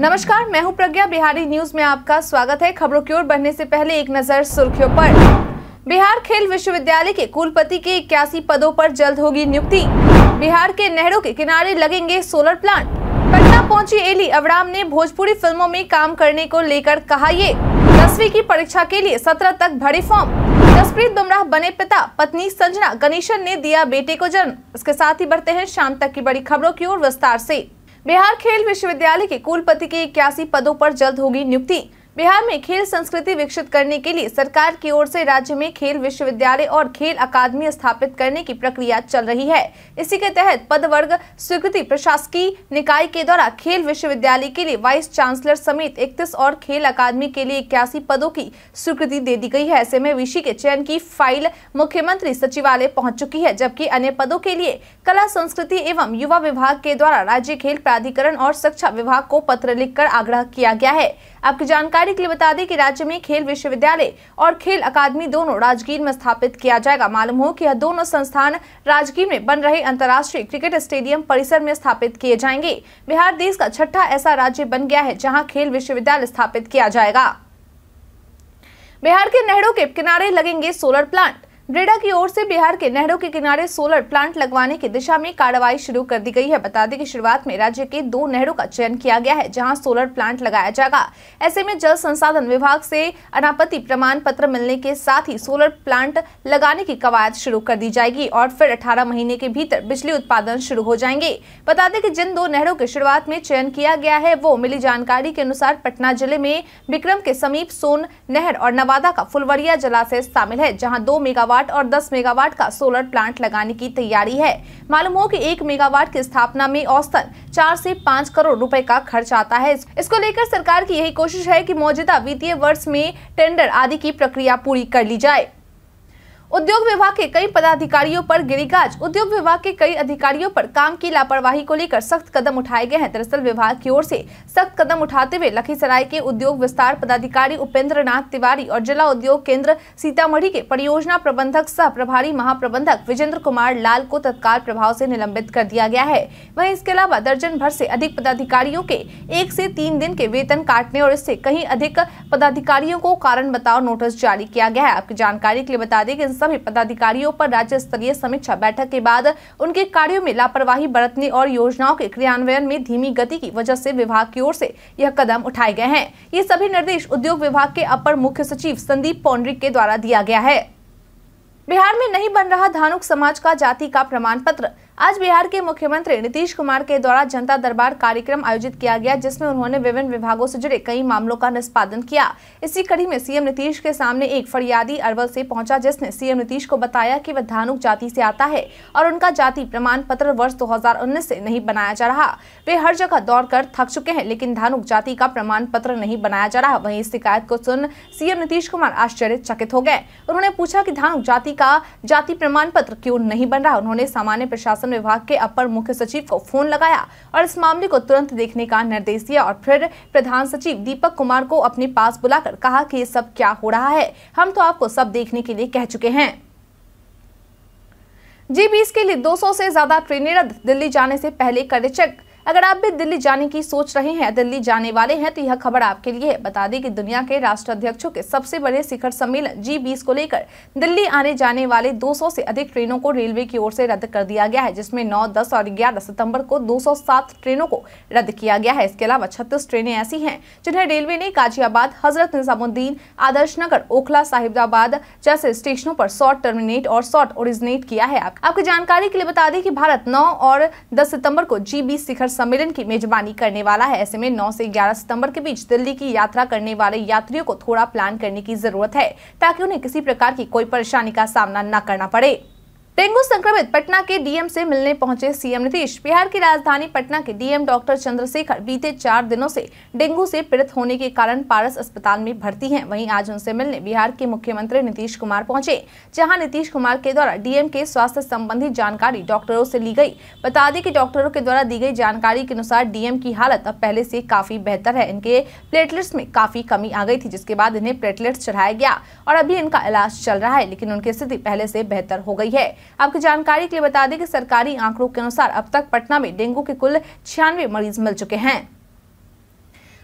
नमस्कार, मैं हूँ प्रज्ञा। बिहारी न्यूज़ में आपका स्वागत है। खबरों की ओर बढ़ने से पहले एक नज़र सुर्खियों पर। बिहार खेल विश्वविद्यालय के कुलपति के इक्यासी पदों पर जल्द होगी नियुक्ति। बिहार के नहरों के किनारे लगेंगे सोलर प्लांट पटना पहुँची एली अवराम ने भोजपुरी फ़िल्मों में काम करने को लेकर कहा ये। दसवीं की परीक्षा के लिए सत्रह तक भरे फॉर्म। जसप्रीत बुमराह बने पिता, पत्नी संजना, गणेशन ने दिया बेटे को जन्म। इसके साथ ही बढ़ते हैं शाम तक की बड़ी खबरों की ओर विस्तार से। बिहार खेल विश्वविद्यालय के कुलपति के इक्यासी पदों पर जल्द होगी नियुक्ति। बिहार में खेल संस्कृति विकसित करने के लिए सरकार की ओर से राज्य में खेल विश्वविद्यालय और खेल अकादमी स्थापित करने की प्रक्रिया चल रही है। इसी के तहत पद वर्ग स्वीकृति प्रशासकीय निकाय के द्वारा खेल विश्वविद्यालय के लिए वाइस चांसलर समेत इकतीस और खेल अकादमी के लिए इक्यासी पदों की स्वीकृति दे दी गई है। ऐसे में विषय के चयन की फ़ाइल मुख्यमंत्री सचिवालय पहुँच चुकी है, जबकि अन्य पदों के लिए कला, संस्कृति एवं युवा विभाग के द्वारा राज्य खेल प्राधिकरण और शिक्षा विभाग को पत्र लिखकर आग्रह किया गया है। आपकी जानकारी के लिए बता दें कि राज्य में खेल विश्वविद्यालय और खेल अकादमी दोनों राजगीर में स्थापित किया जाएगा। मालूम हो कि यह दोनों संस्थान राजगीर में बन रहे अंतर्राष्ट्रीय क्रिकेट स्टेडियम परिसर में स्थापित किए जाएँगे। बिहार देश का छठा ऐसा राज्य बन गया है जहाँ खेल विश्वविद्यालय स्थापित किया जाएगा। बिहार के नहरों के किनारे लगेंगे सोलर प्लांट। ब्रेडा की ओर से बिहार के नहरों के किनारे सोलर प्लांट लगवाने की दिशा में कार्रवाई शुरू कर दी गई है। बता दें कि शुरुआत में राज्य के दो नहरों का चयन किया गया है, जहाँ सोलर प्लांट लगाया जाएगा। ऐसे में जल संसाधन विभाग से अनापत्ति प्रमाण पत्र मिलने के साथ ही सोलर प्लांट लगाने की कवायद शुरू कर दी जाएगी और फिर अठारह महीने के भीतर बिजली उत्पादन शुरू हो जाएँगे। बता दें की जिन दो नहरों के शुरुआत में चयन किया गया है, वो मिली जानकारी के अनुसार पटना ज़िले में विक्रम के समीप सोन नहर और नवादा का फुलवरिया जलाशय शामिल है, जहाँ दो मेगावाट मेगावाट और 10 मेगावाट का सोलर प्लांट लगाने की तैयारी है। मालूम हो कि एक मेगावाट की स्थापना में औसतन चार से पाँच करोड़ रुपए का खर्च आता है। इसको लेकर सरकार की यही कोशिश है कि मौजूदा वित्तीय वर्ष में टेंडर आदि की प्रक्रिया पूरी कर ली जाए। उद्योग विभाग के कई पदाधिकारियों पर गिरिगाज। उद्योग विभाग के कई अधिकारियों पर काम की लापरवाही को लेकर सख्त कदम उठाए गए हैं। दरअसल विभाग की ओर से सख्त कदम उठाते हुए लखीसराय के उद्योग विस्तार पदाधिकारी उपेंद्र नाथ तिवारी और जिला उद्योग केंद्र सीतामढ़ी के परियोजना प्रबंधक सह प्रभारी महाप्रबंधक विजेंद्र कुमार लाल को तत्काल प्रभाव से निलंबित कर दिया गया है। वहीं इसके अलावा दर्जन भर से अधिक पदाधिकारियों के एक से तीन दिन के वेतन काटने और इससे कहीं अधिक पदाधिकारियों को कारण बताओ नोटिस जारी किया गया है। आपकी जानकारी के लिए बता दें सभी पदाधिकारियों पर राज्य स्तरीय समीक्षा बैठक के बाद उनके कार्यों में लापरवाही बरतने और योजनाओं के क्रियान्वयन में धीमी गति की वजह से विभाग की ओर से यह कदम उठाए गए हैं। ये सभी निर्देश उद्योग विभाग के अपर मुख्य सचिव संदीप पौंड्रिक के द्वारा दिया गया है। बिहार में नहीं बन रहा धानुक समाज का जाति का प्रमाण पत्र आज बिहार के मुख्यमंत्री नीतीश कुमार के द्वारा जनता दरबार कार्यक्रम आयोजित किया गया, जिसमें उन्होंने विभिन्न विभागों से जुड़े कई मामलों का निष्पादन किया। इसी कड़ी में सीएम नीतीश के सामने एक फरियादी अरवल से पहुँचा, जिसने सीएम नीतीश को बताया कि वह धानुक जाति से आता है और उनका जाति प्रमाण पत्र वर्ष दो से नहीं बनाया जा रहा। वे हर जगह दौड़ कर थक चुके हैं, लेकिन धानुक जाति का प्रमाण पत्र नहीं बनाया जा रहा। वही इस शिकायत को सुन सीएम नीतीश कुमार आश्चर्यचकित हो गए। उन्होंने पूछा की धानुक जाति का जाति प्रमाण पत्र क्यों नहीं बन रहा? उन्होंने सामान्य प्रशासन प्रशासन विभाग के अपर मुख्य सचिव को फ़ोन लगाया और इस मामले को तुरंत देखने का निर्देश दिया और फिर प्रधान सचिव दीपक कुमार को अपने पास बुलाकर कहा कि ये सब क्या हो रहा है। हम तो आपको सब देखने के लिए कह चुके हैं। जी बीस के लिए 200 से ज़्यादा ट्रेनें रद्द, दिल्ली जाने से पहले करे चेक अगर आप भी दिल्ली जाने की सोच रहे हैं दिल्ली जाने वाले हैं तो यह खबर आपके लिए है। बता दें कि दुनिया के राष्ट्राध्यक्षों के सबसे बड़े शिखर सम्मेलन जी बीस को लेकर दिल्ली आने जाने वाले 200 से अधिक ट्रेनों को रेलवे की ओर से रद्द कर दिया गया है जिसमें 9, 10 और 11 सितंबर को 207 ट्रेनों को रद्द किया गया है। इसके अलावा छत्तीस ट्रेनें ऐसी हैं जिन्हें रेलवे ने गाजियाबाद हज़रत निजामुद्दीन आदर्श नगर ओखला साहिबाबाद जैसे स्टेशनों पर शॉर्ट टर्मिनेट और शॉर्ट ओरिजिनेट किया है। आपकी जानकारी के लिए बता दें कि भारत नौ और दस सितंबर को जी शिखर सम्मेलन की मेजबानी करने वाला है। ऐसे में 9 से 11 सितंबर के बीच दिल्ली की यात्रा करने वाले यात्रियों को थोड़ा प्लान करने की ज़रूरत है, ताकि उन्हें किसी प्रकार की कोई परेशानी का सामना न करना पड़े। डेंगू संक्रमित पटना के डीएम से मिलने पहुँचे सीएम नीतीश। बिहार की राजधानी पटना के डीएम डॉक्टर चंद्रशेखर बीते चार दिनों से डेंगू से पीड़ित होने के कारण पारस अस्पताल में भर्ती हैं। वहीं आज उनसे मिलने बिहार के मुख्यमंत्री नीतीश कुमार पहुँचे, जहाँ नीतीश कुमार के द्वारा डीएम के स्वास्थ्य संबंधी जानकारी डॉक्टरों से ली गई। बता दें कि डॉक्टरों के द्वारा दी गई जानकारी के अनुसार डीएम की हालत अब पहले से काफ़ी बेहतर है। इनके प्लेटलेट्स में काफ़ी कमी आ गई थी, जिसके बाद इन्हें प्लेटलेट्स चढ़ाया गया और अभी इनका इलाज चल रहा है, लेकिन उनकी स्थिति पहले से बेहतर हो गई है। आपकी जानकारी के लिए बता दें कि सरकारी आंकड़ों के अनुसार अब तक पटना में डेंगू के कुल छियानवे मरीज़ मिल चुके हैं।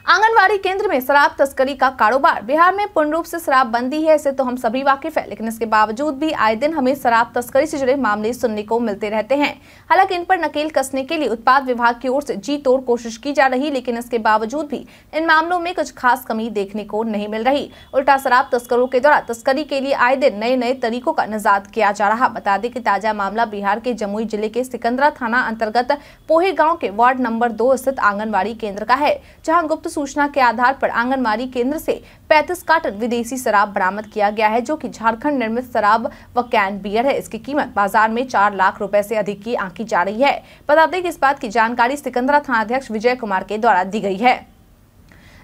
आंगनवाड़ी केंद्र में शराब तस्करी का कारोबार। बिहार में पूर्ण रूप से शराब बंदी है इससे तो हम सभी वाकिफ है, लेकिन इसके बावजूद भी आए दिन हमें शराब तस्करी से जुड़े मामले सुनने को मिलते रहते हैं। हालाँकि इन पर नकेल कसने के लिए उत्पाद विभाग की ओर से जी तोड़ कोशिश की जा रही, लेकिन इसके बावजूद भी इन मामलों में कुछ खास कमी देखने को नहीं मिल रही। उल्टा शराब तस्करों के द्वारा तस्करी के लिए आए दिन नए नए तरीकों का निजात किया जा रहा। बता दें कि ताज़ा मामला बिहार के जमुई ज़िले के सिकंदरा थाना अंतर्गत पोहे गाँव के वार्ड नंबर दो स्थित आंगनबाड़ी केंद्र का है, जहाँ गुप्त सूचना के आधार पर आंगनबाड़ी केंद्र से 35 कार्टन विदेशी शराब बरामद किया गया है, जो कि झारखंड निर्मित शराब व कैन बियर है। इसकी कीमत बाज़ार में चार लाख रुपए से अधिक की आंकी जा रही है। बता दें कि इस बात की जानकारी सिकंदरा थाना अध्यक्ष विजय कुमार के द्वारा दी गई है।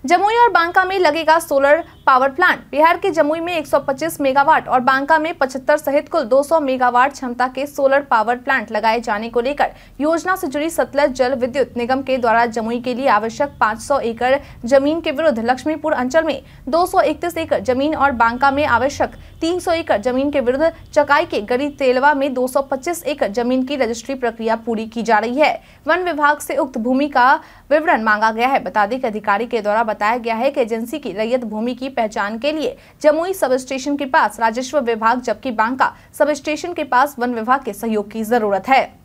जमुई और बांका में लगेगा सोलर पावर प्लांट। बिहार के जमुई में 125 मेगावाट और बांका में 75 सहित कुल 200 मेगावाट क्षमता के सोलर पावर प्लांट लगाए जाने को लेकर योजना से जुड़ी सतलज जल विद्युत निगम के द्वारा जमुई के लिए आवश्यक 500 एकड़ ज़मीन के विरुद्ध लक्ष्मीपुर अंचल में 231 एकड़ ज़मीन और बांका में आवश्यक 300 एकड़ ज़मीन के विरुद्ध चकाई के गरी तेलवा में 225 एकड़ ज़मीन की रजिस्ट्री प्रक्रिया पूरी की जा रही है। वन विभाग से उक्त भूमि का विवरण मांगा गया है। बता दें अधिकारी के द्वारा बताया गया है कि एजेंसी की रैयत भूमि की पहचान के लिए जमुई सब स्टेशन के पास राजस्व विभाग जबकि बांका सब स्टेशन के पास वन विभाग के सहयोग की ज़रूरत है।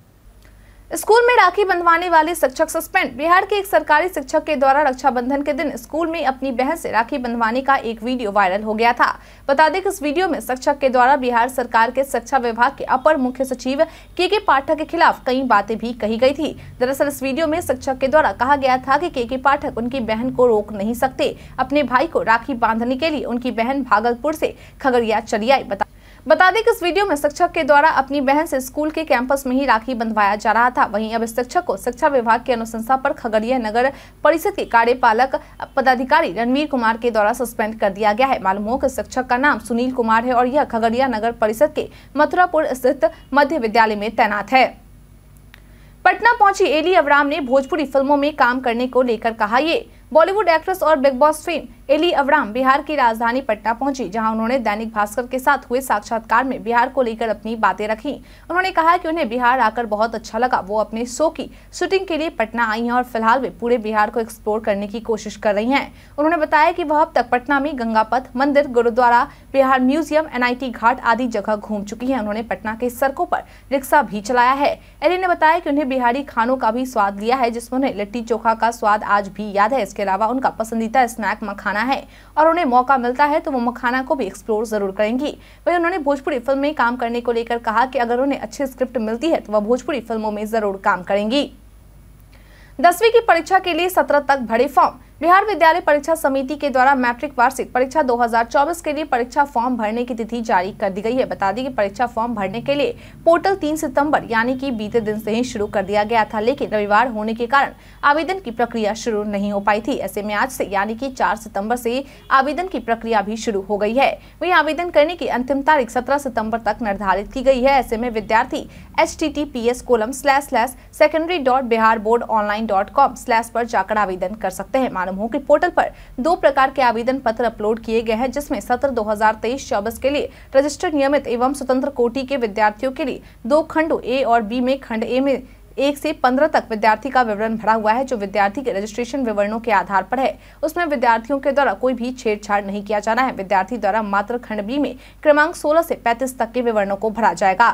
स्कूल में राखी बंधवाने वाले शिक्षक सस्पेंड। बिहार के एक सरकारी शिक्षक के द्वारा रक्षाबंधन के दिन स्कूल में अपनी बहन से राखी बंधवाने का एक वीडियो वायरल हो गया था। बता दें कि इस वीडियो में शिक्षक के द्वारा बिहार सरकार के शिक्षा विभाग के अपर मुख्य सचिव के के पाठक के खिलाफ कई बातें भी कही गई थी। दरअसल इस वीडियो में शिक्षक के द्वारा कहा गया था की के के पाठक उनकी बहन को रोक नहीं सकते। अपने भाई को राखी बांधने के लिए उनकी बहन भागलपुर से खगड़िया चली आई। बता बता दें कि इस वीडियो में शिक्षक के द्वारा अपनी बहन से स्कूल के कैंपस में ही राखी बंधवाया जा रहा था। वहीं अब शिक्षक को शिक्षा विभाग की अनुशंसा पर खगड़िया नगर परिषद के कार्यपालक पदाधिकारी रणवीर कुमार के द्वारा सस्पेंड कर दिया गया है। मालूम हो कि शिक्षक का नाम सुनील कुमार है और यह खगड़िया नगर परिषद के मथुरापुर स्थित मध्य विद्यालय में तैनात है। पटना पहुँची एली अवराम ने भोजपुरी फ़िल्मों में काम करने को लेकर कहा ये। बॉलीवुड एक्ट्रेस और Bigg Boss fame Elli Avram Bihar की राजधानी पटना पहुँची, जहाँ उन्होंने दैनिक भास्कर के साथ हुए साक्षात्कार में बिहार को लेकर अपनी बातें रखी। उन्होंने कहा कि उन्हें बिहार आकर बहुत अच्छा लगा। वो अपने शो की शूटिंग के लिए पटना आई हैं और फ़िलहाल वे पूरे बिहार को एक्सप्लोर करने की कोशिश कर रही हैं। उन्होंने बताया कि वह अब तक पटना में गंगापथ, मंदिर, गुरुद्वारा, बिहार म्यूज़ियम, एनआईटी घाट आदि जगह घूम चुकी है। उन्होंने पटना के सड़कों पर रिक्शा भी चलाया है। एली ने बताया की उन्हें बिहारी खानों का भी स्वाद लिया है, जिसमें उन्हें लिट्टी चोखा का स्वाद आज भी याद है। इसके अलावा उनका पसंदीदा स्नैक मखाना है और उन्हें मौका मिलता है तो वो मखाना को भी एक्सप्लोर ज़रूर करेंगी। वही उन्होंने भोजपुरी फ़िल्म में काम करने को लेकर कहा कि अगर उन्हें अच्छी स्क्रिप्ट मिलती है तो वह भोजपुरी फ़िल्मों में ज़रूर काम करेंगी। दसवीं की परीक्षा के लिए सत्रह तक भरे फॉर्म बिहार विद्यालय परीक्षा समिति के द्वारा मैट्रिक वार्षिक परीक्षा 2024 के लिए परीक्षा फॉर्म भरने की तिथि जारी कर दी गई है। बता दी कि परीक्षा फॉर्म भरने के लिए पोर्टल 3 सितंबर, यानी कि बीते दिन से ही शुरू कर दिया गया था, लेकिन रविवार होने के कारण आवेदन की प्रक्रिया शुरू नहीं हो पाई थी। ऐसे में आज से, यानी की चार सितंबर से आवेदन की प्रक्रिया भी शुरू हो गई है। वही आवेदन करने की अंतिम तारीख सत्रह सितंबर तक निर्धारित की गई है। ऐसे में विद्यार्थी H T T P S colon slash slash secondary dot Bihar board online dot com slash पर जाकर आवेदन कर सकते हैं। मालूम हो कि पोर्टल पर दो प्रकार के आवेदन पत्र अपलोड किए गए हैं, जिसमें सत्र 2023-24 के लिए रजिस्टर्ड, नियमित एवं स्वतंत्र कोटि के विद्यार्थियों के लिए दो खंडों ए और बी में खंड ए में एक से पंद्रह तक विद्यार्थी का विवरण भरा हुआ है, जो विद्यार्थी के रजिस्ट्रेशन विवरणों के आधार पर है। उसमें विद्यार्थियों के द्वारा कोई भी छेड़छाड़ नहीं किया जाना है। विद्यार्थी द्वारा मात्र खंड बी में क्रमांक 16 से 35 तक के विवरणों को भरा जाएगा।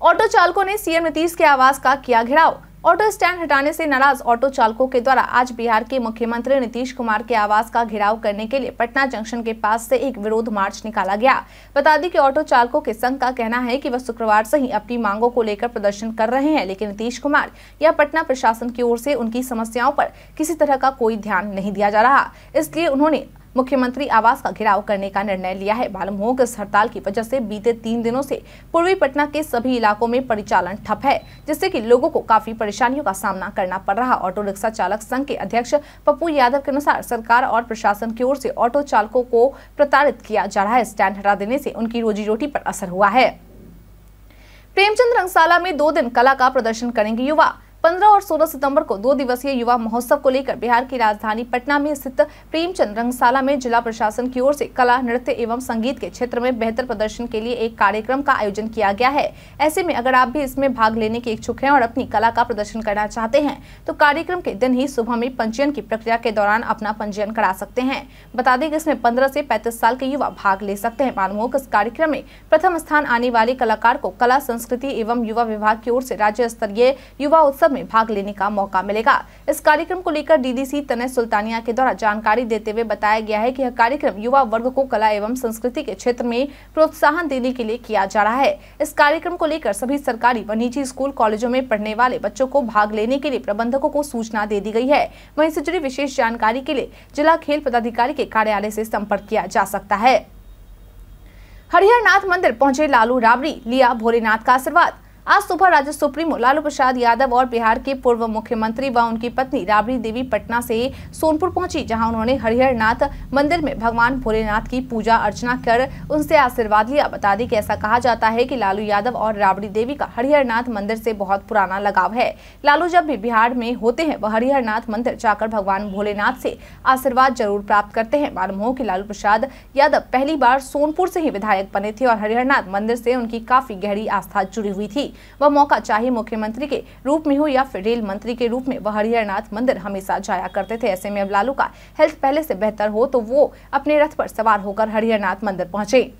ऑटो चालकों ने सीएम नीतीश के आवास का किया घेराव। ऑटो स्टैंड हटाने से नाराज़ ऑटो चालकों के द्वारा आज बिहार के मुख्यमंत्री नीतीश कुमार के आवास का घेराव करने के लिए पटना जंक्शन के पास से एक विरोध मार्च निकाला गया। बता दी कि ऑटो चालकों के संघ का कहना है कि वह शुक्रवार से ही अपनी मांगों को लेकर प्रदर्शन कर रहे हैं, लेकिन नीतीश कुमार या पटना प्रशासन की ओर से उनकी समस्याओं पर किसी तरह का कोई ध्यान नहीं दिया जा रहा। इसलिए उन्होंने मुख्यमंत्री आवास का घेराव करने का निर्णय लिया है। मालूम हो कि इस हड़ताल की वजह से बीते तीन दिनों से पूर्वी पटना के सभी इलाकों में परिचालन ठप है, जिससे कि लोगों को काफ़ी परेशानियों का सामना करना पड़ रहा। ऑटो रिक्शा चालक संघ के अध्यक्ष पप्पू यादव के अनुसार सरकार और प्रशासन की ओर से ऑटो चालकों को प्रताड़ित किया जा रहा है। स्टैंड हटा देने से उनकी रोजी रोटी पर असर हुआ है। प्रेमचंद रंगशाला में दो दिन कला का प्रदर्शन करेंगे युवा। पंद्रह और सोलह सितंबर को दो दिवसीय युवा महोत्सव को लेकर बिहार की राजधानी पटना में स्थित प्रेमचंद रंगशाला में जिला प्रशासन की ओर से कला, नृत्य एवं संगीत के क्षेत्र में बेहतर प्रदर्शन के लिए एक कार्यक्रम का आयोजन किया गया है। ऐसे में अगर आप भी इसमें भाग लेने के इच्छुक हैं और अपनी कला का प्रदर्शन करना चाहते हैं तो कार्यक्रम के दिन ही सुबह में पंजीयन की प्रक्रिया के दौरान अपना पंजीयन करा सकते हैं। बता दें कि इसमें पंद्रह से पैंतीस साल के युवा भाग ले सकते हैं। मालूम हो इस कार्यक्रम में प्रथम स्थान आने वाले कलाकार को कला, संस्कृति एवं युवा विभाग की ओर से राज्य स्तरीय युवा उत्सव में भाग लेने का मौका मिलेगा। इस कार्यक्रम को लेकर डीडीसी तने सुल्तानिया के द्वारा जानकारी देते हुए बताया गया है कि यह कार्यक्रम युवा वर्ग को कला एवं संस्कृति के क्षेत्र में प्रोत्साहन देने के लिए किया जा रहा है। इस कार्यक्रम को लेकर सभी सरकारी व निजी स्कूल, कॉलेजों में पढ़ने वाले बच्चों को भाग लेने के लिए प्रबंधकों को सूचना दे दी गई है। वहीं से जुड़ी विशेष जानकारी के लिए जिला खेल पदाधिकारी के कार्यालय से संपर्क किया जा सकता है। हरिहर नाथ मंदिर पहुँचे लालू राबड़ी, लिया भोलेनाथ का आशीर्वाद। आज सुबह राज्य सुप्रीमो लालू प्रसाद यादव और बिहार के पूर्व मुख्यमंत्री व उनकी पत्नी राबड़ी देवी पटना से सोनपुर पहुँची, जहाँ उन्होंने हरिहर नाथ मंदिर में भगवान भोलेनाथ की पूजा अर्चना कर उनसे आशीर्वाद लिया। बता दें कि ऐसा कहा जाता है कि लालू यादव और राबड़ी देवी का हरिहर नाथ मंदिर से बहुत पुराना लगाव है। लालू जब भी बिहार में होते हैं, वह हरिहर नाथ मंदिर जाकर भगवान भोलेनाथ से आशीर्वाद ज़रूर प्राप्त करते हैं। मालूम हो की लालू प्रसाद यादव पहली बार सोनपुर से ही विधायक बने थे और हरिहरनाथ मंदिर से उनकी काफ़ी गहरी आस्था जुड़ी हुई थी। वह मौका चाहे मुख्यमंत्री के रूप में हो या फिर रेल मंत्री के रूप में, वह हरिहरनाथ मंदिर हमेशा जाया करते थे। ऐसे में अब लालू का हेल्थ पहले से बेहतर हो तो वो अपने रथ पर सवार होकर हरिहरनाथ मंदिर पहुँचे।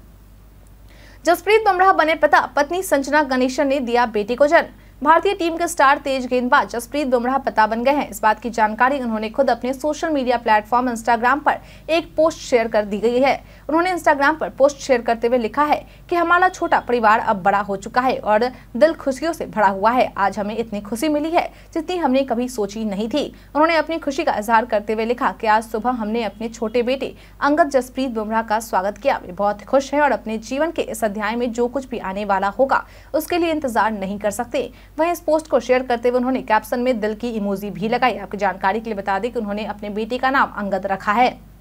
जसप्रीत बमराह बने पिता, पत्नी संजना गणेशन ने दिया बेटी को जन्म। भारतीय टीम के स्टार तेज गेंदबाज जसप्रीत बुमराह पता बन गए हैं। इस बात की जानकारी उन्होंने खुद अपने सोशल मीडिया प्लेटफॉर्म इंस्टाग्राम पर एक पोस्ट शेयर कर दी गई है। उन्होंने इंस्टाग्राम पर पोस्ट शेयर करते हुए लिखा है कि हमारा छोटा परिवार अब बड़ा हो चुका है और दिल खुशियों से भरा हुआ है। आज हमें इतनी खुशी मिली है जितनी हमने कभी सोची नहीं थी। उन्होंने अपनी खुशी का इजहार करते हुए लिखा कि आज सुबह हमने अपने छोटे बेटे अंगद जसप्रीत बुमराह का स्वागत किया। वे बहुत खुश हैं और अपने जीवन के इस अध्याय में जो कुछ भी आने वाला होगा, उसके लिए इंतज़ार नहीं कर सकते। वहीं इस पोस्ट को शेयर करते हुए उन्होंने कैप्शन में दिल की इमोजी भी लगाई। आपकी जानकारी के लिए बता दें कि उन्होंने अपने बेटे का नाम अंगद रखा है।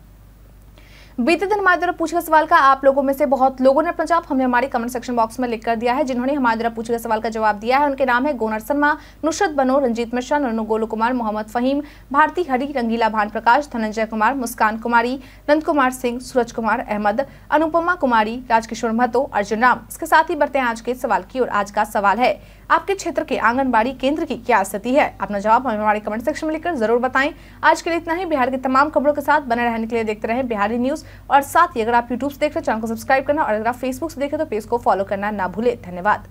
बीते दिन हमारे द्वारा पूछे गए सवाल का आप लोगों में से बहुत लोगों ने अपना जवाब हमें हमारे कमेंट सेक्शन बॉक्स में लिख कर दिया है, जिन्होंने हमारे द्वारा पूछे गए सवाल का जवाब दिया है। उनके नाम है गोनर शर्मा, नुसरत बनो, रंजीत मिश्रा ननु गोलू कुमार, मोहम्मद फहीम, भारती हरी, रंगीला भान प्रकाश, धनंजय कुमार, मुस्कान कुमारी, नंद कुमार सिंह, सूरज कुमार, अहमद, अनुपमा कुमारी, राजकिशोर महतो, अर्जुन राम। इसके साथ ही बढ़ते हैं आज के सवाल की और आज का सवाल है आपके क्षेत्र के आंगनबाड़ी केंद्र की क्या स्थिति है? अपना जवाब हमें हमारे कमेंट सेक्शन में लिखकर ज़रूर बताएँ। आज के लिए इतना ही। बिहार की तमाम खबरों के साथ बने रहने के लिए देखते रहे बिहारी न्यूज़। और साथ ही अगर आप यूट्यूब से देख रहे चैनल को सब्सक्राइब करना और अगर आप फेसबुक से देखें तो पेज को फॉलो करना ना भूले। धन्यवाद।